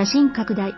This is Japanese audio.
写真拡大。